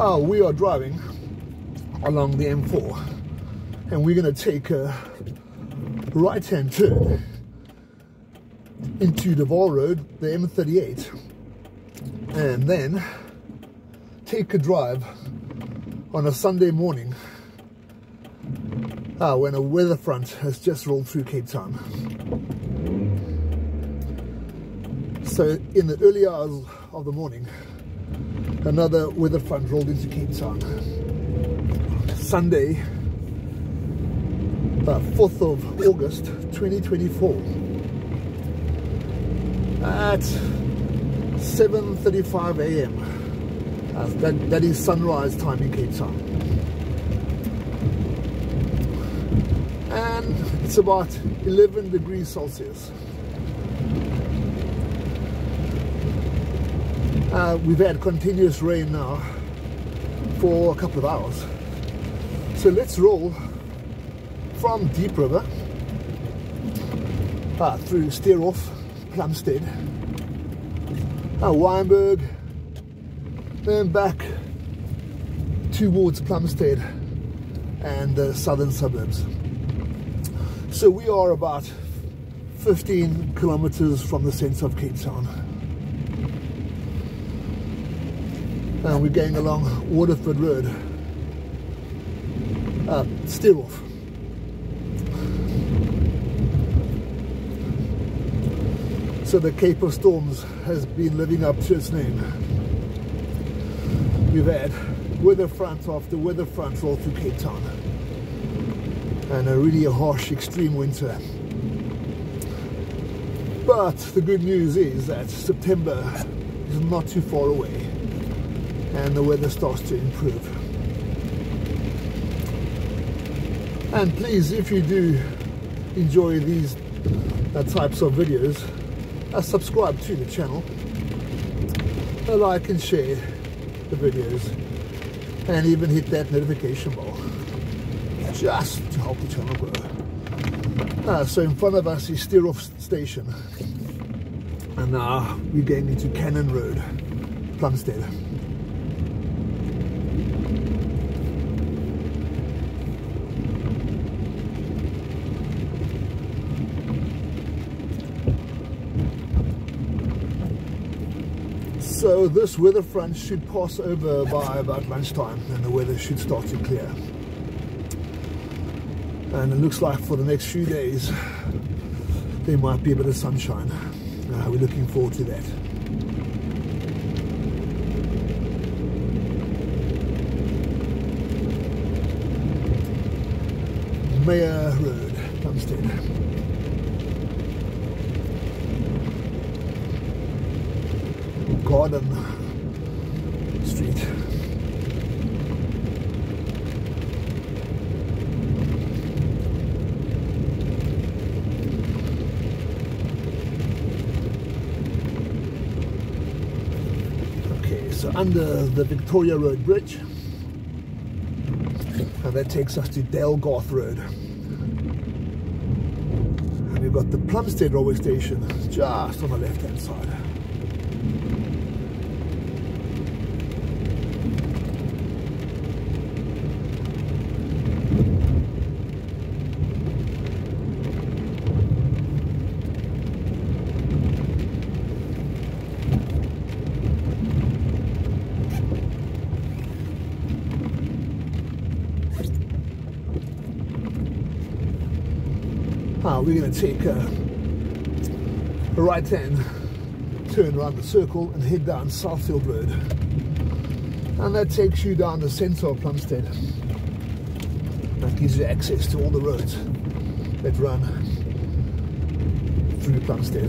Oh, we are driving along the M4 and we're going to take a right hand turn into Vaal Road, the M38, and then take a drive on a Sunday morning uh, when a weather front has just rolled through Cape Town. So in the early hours of the morning, another weather front rolled into Cape Town. Sunday, the 4th of August 2024 at 7.35 a.m. Uh, that, that is sunrise time in Cape Town. And it's about 11 degrees Celsius. Uh, we've had continuous rain now for a couple of hours. So let's roll from Diep River uh, through Steurhof, Plumstead, uh, Wynberg, then back towards Plumstead and the southern suburbs. So we are about 15 kilometers from the centre of Cape Town. And we're going along Waterford Road, uh, Steurhof. So the Cape of Storms has been living up to its name. We've had weather front after weather front roll through Cape Town. And a really harsh extreme winter. But the good news is that September is not too far away and the weather starts to improve. And please, if you do enjoy these uh, types of videos, uh, subscribe to the channel, uh, like and share the videos, and even hit that notification bell just to help the channel grow. Uh, so in front of us is Steurhof Station, and now we're going into Cannon Road, Plumstead. So this weather front should pass over by about lunchtime and the weather should start to clear. And it looks like for the next few days there might be a bit of sunshine. Uh, we're looking forward to that. Mayor Road, Plumstead. Gordon Street. Okay, so under the Victoria Road Bridge, and that takes us to Dalegarth Road. And we've got the Plumstead railway station just on the left hand side. Uh, we're going to take a, a right hand turn around the circle and head down Southfield Road. And that takes you down the centre of Plumstead. That gives you access to all the roads that run through Plumstead.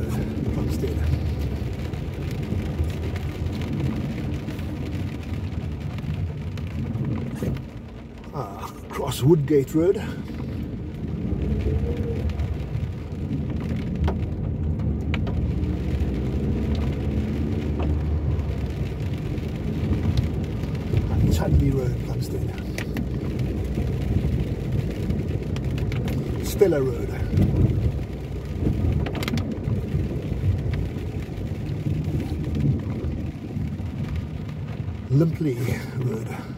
across Woodgate Road. Chudley Road, Plumstead. Stella Road. Limpley Road.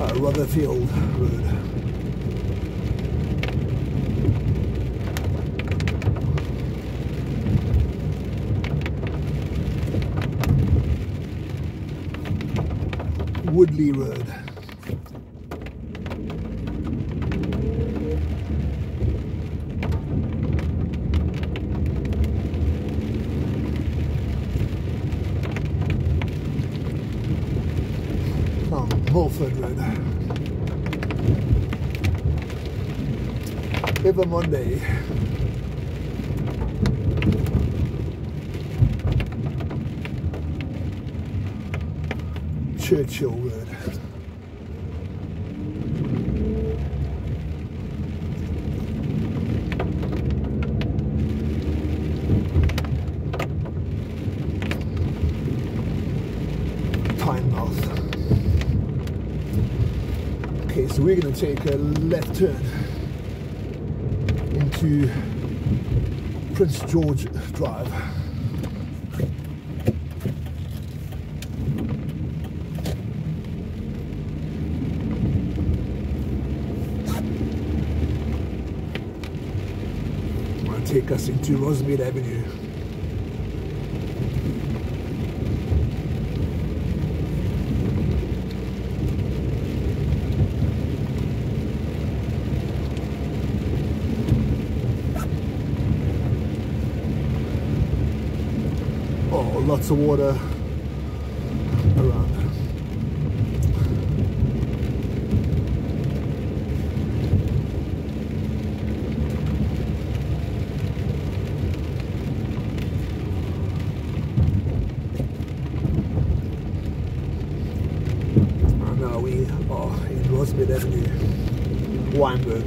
Uh, Rutherfield Road. Woodley Road. Oh, Mulford Road. Ever Monday. Churchill Road. Tynemouth. Okay, so we're going to take a left turn into Prince George Drive. Take us into Rosemead Avenue. Oh, lots of water around. And now we are Rosemead Avenue, Wynberg.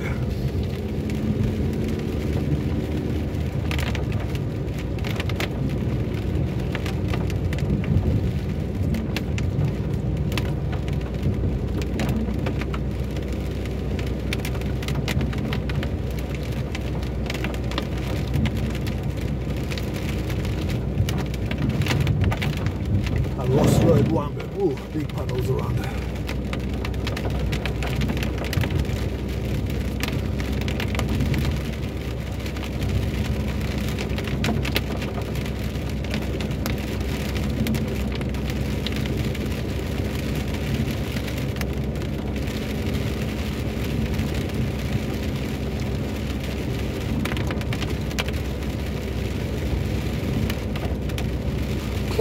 Uh, Ross Road, Wynberg. Ooh, big puddles around.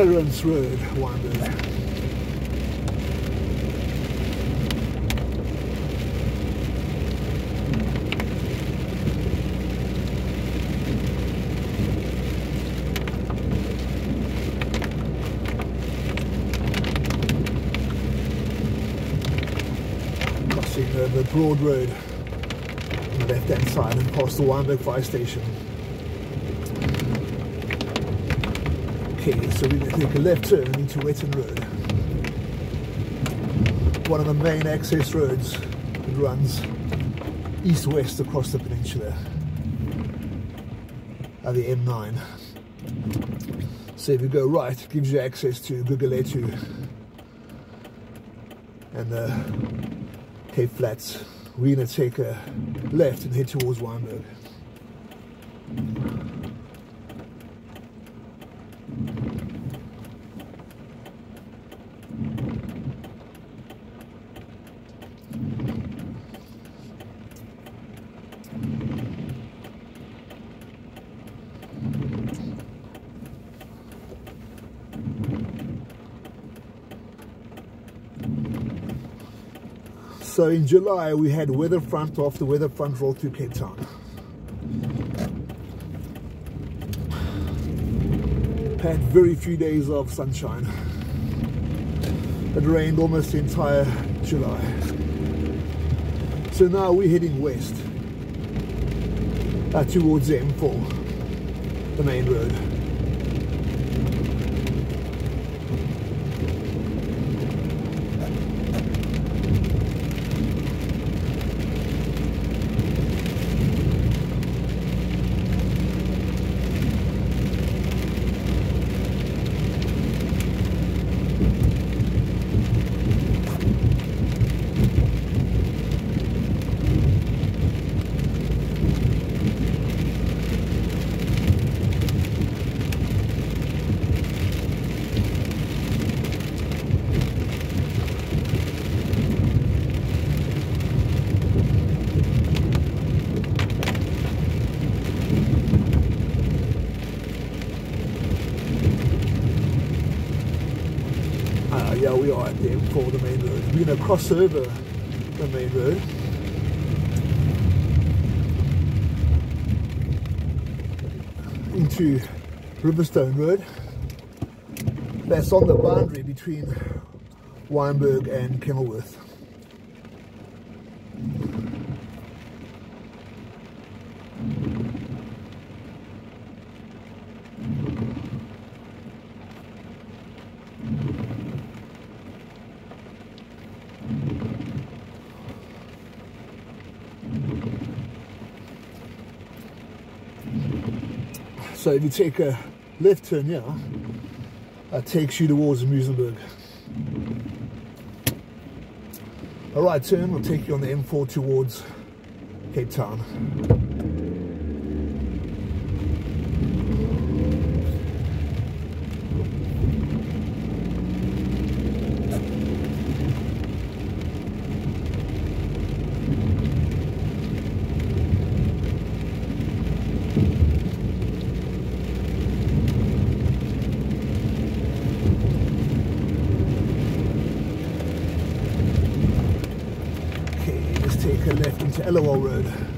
Clarence Road, Wynberg. Crossing the Broad Road on the left hand side and past the Wynberg Fire Station. Okay, so we're going to take a left turn into Wetton Road. One of the main access roads that runs east-west across the peninsula. At the M9. So if you go right, it gives you access to Guguletu and the Cape Flats. We're going to take a left and head towards Wynberg. So in July we had weather front after weather front roll through Cape Town. Had very few days of sunshine. It rained almost the entire July. So now we're heading west uh, towards M4, the main road. At the M4, the main road. We're going to cross over the main road. into Riverstone Road. That's on the boundary between Wynberg and Kenilworth. So if you take a left turn here, that takes you towards Muizenberg. A right turn will take you on the M4 towards Cape Town. to Ellawell Road.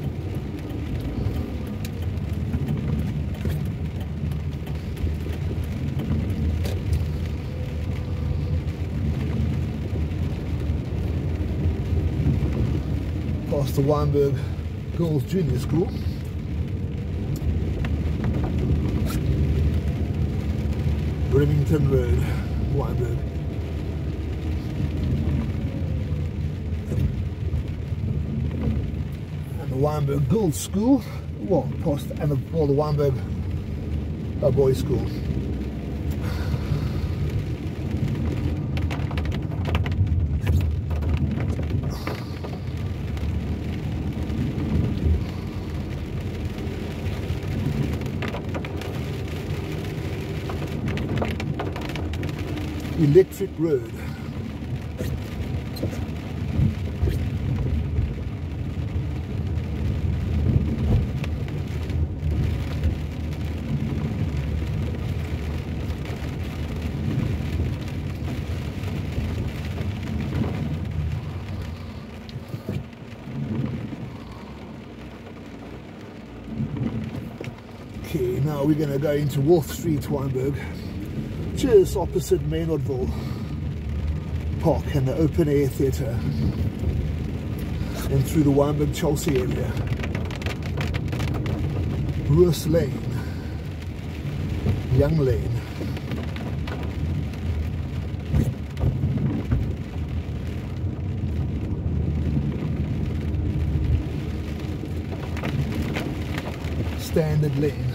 Past the Wynberg Girls Junior School. Remington Road, Wynberg. Wynberg Girls School, well, past and the, well, the Wynberg uh, Boys School. Electric Road. Okay, now we're going to go into Wolf Street, Wynberg, just opposite Maynardville Park and the open air theatre, and through the Wynberg Chelsea area. Roos Lane, Young Lane. Standard Lane.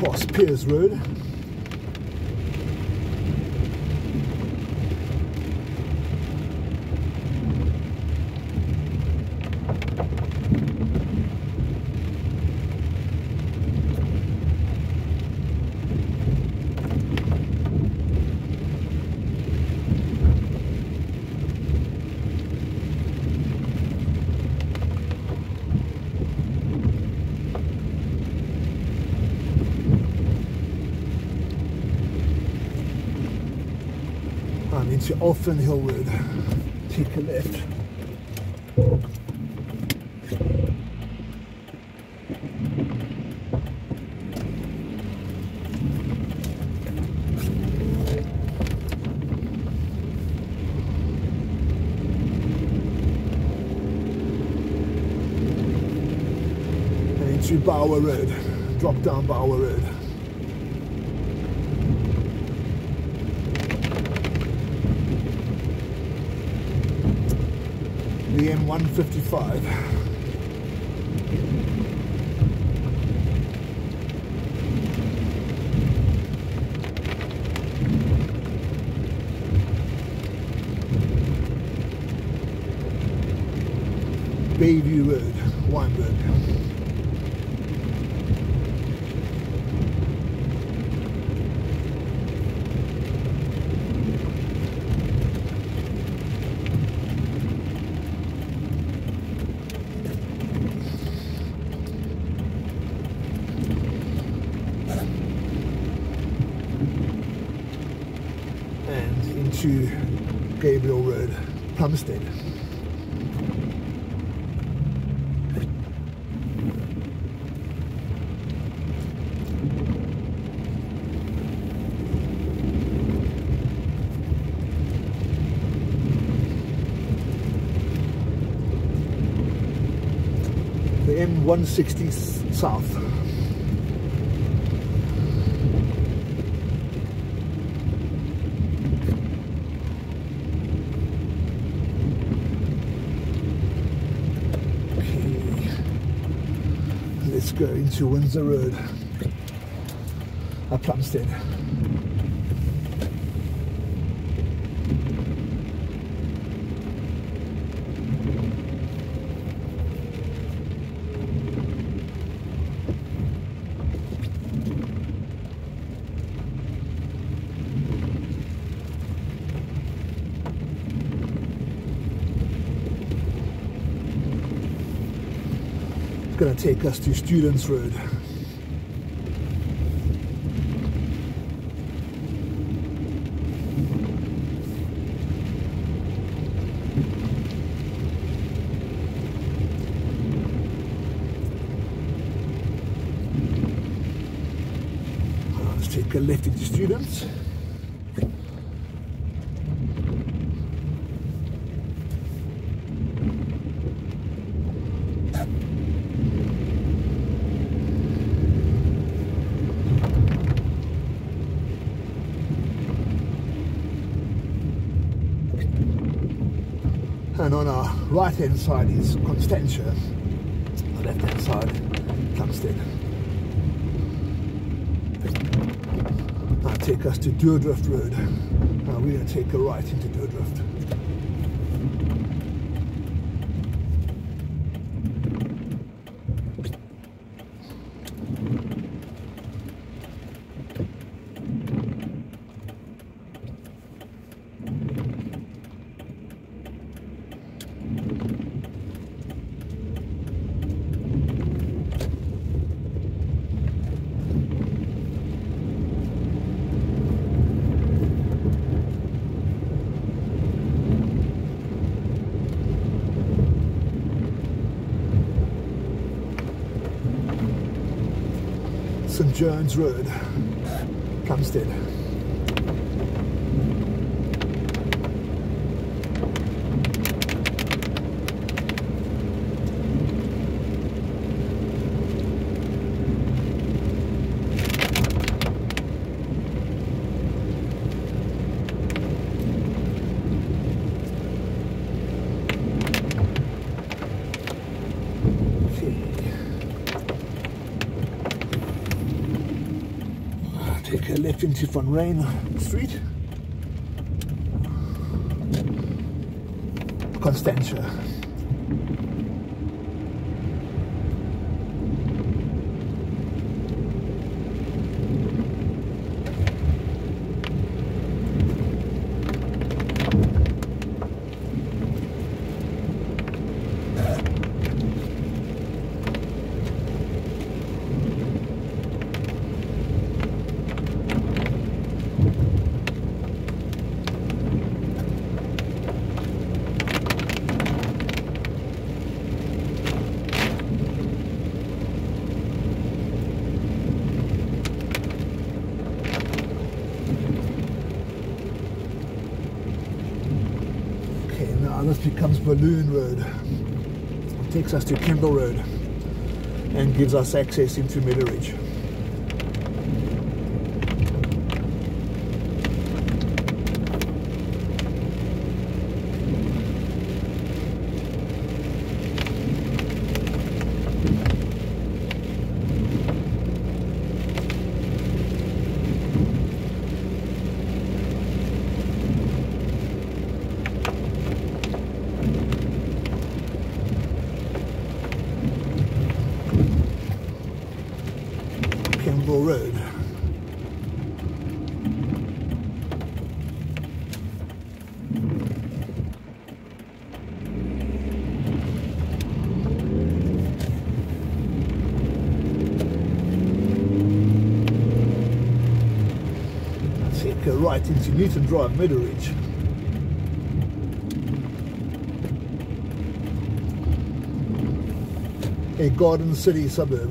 past Piers Road. Into Elfin Hill Road. Take a left. Into Bower Road. Drop down Bower Road. The M155. Bayview Road, into Gabriel Road, Plumstead. The M160 South. Okay. Let's go into Windsor Road. At Plumstead. Going to take us to Students Road. Let's take a left into Students. On our right hand side is Constantia, the left hand side Plumstead. Now take us to Durdrift Road. Now we're going to take a right into. John's Road, Plumstead. Okay. Left Von Rain Street. Constantia. Us to Kendall Road and gives us access into Ridge. Road. Take a into Newton Drive, Ridge. a Garden City suburb.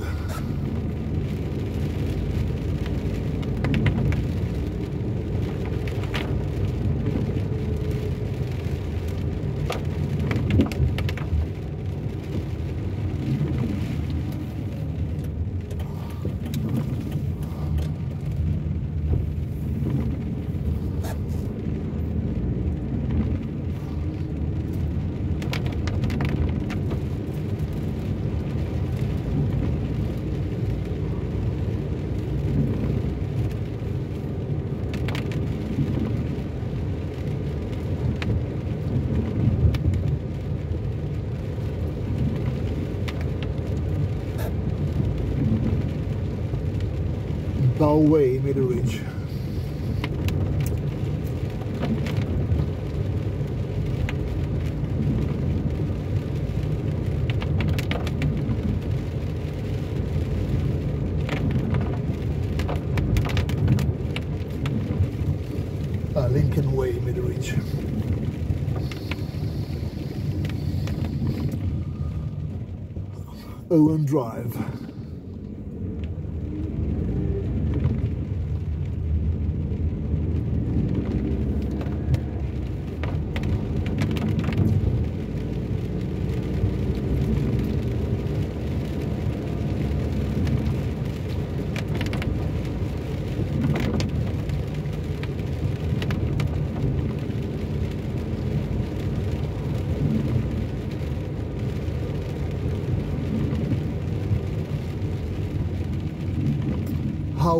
Way Meadowridge. Uh, Lincoln Way, Meadowridge. Owen Drive.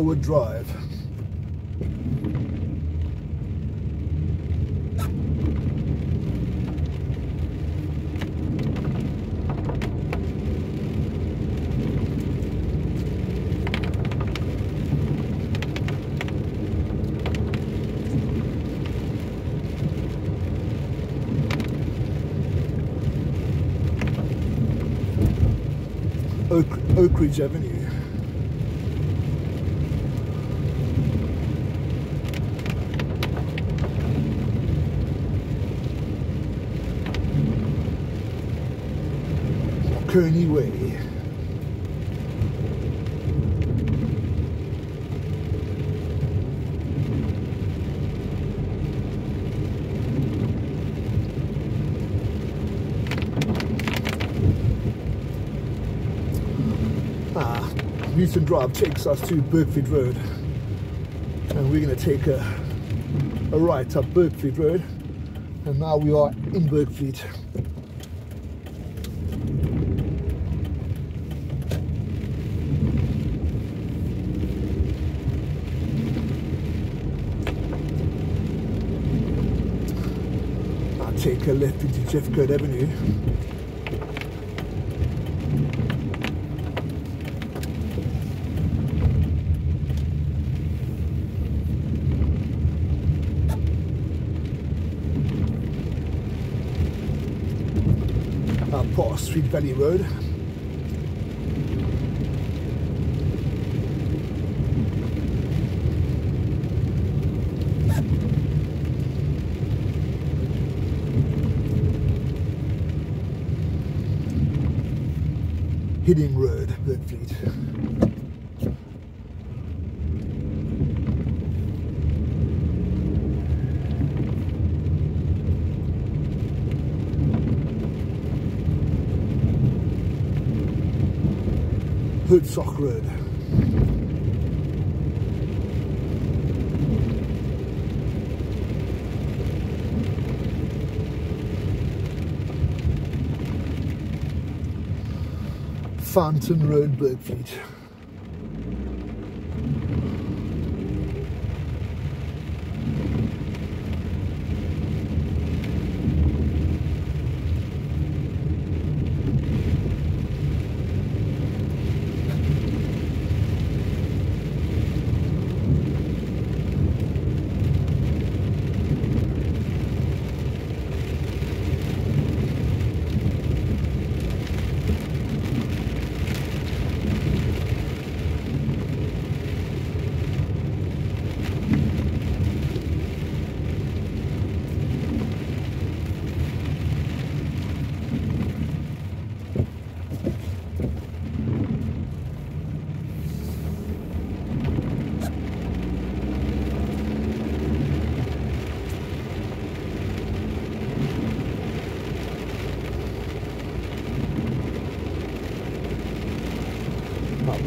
Howard Drive. Oak, Oak Ridge Avenue. Kearney Way. Ah, Newton Drive takes us to Bergvliet Road and we're going to take a, a right up Bergvliet Road and now we are in Bergvliet. Take a left into Jeffcote Avenue. Past Street Valley Road. Hidding Road, Bergvliet. Hoodsock Road. Fountain Road, Bergvliet.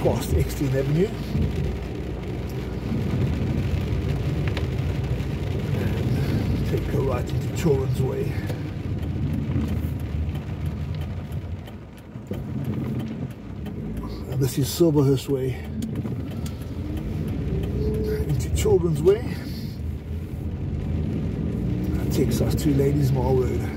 Past Exton Avenue. And take a right into Children's Way. And this is Silverhurst Way into Children's Way. That takes us to Ladies Mile Road.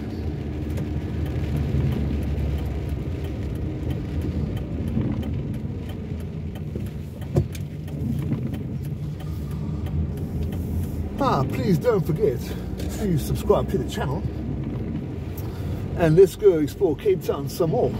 Ah, please don't forget to subscribe to the channel and let's go explore Cape Town some more.